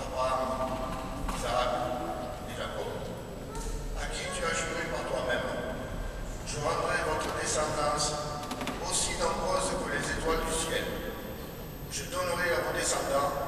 Abraham, Isaac et Jacob, à qui tu as juré par toi-même, je rendrai votre descendance aussi nombreuse que les étoiles du ciel. Je donnerai à vos descendants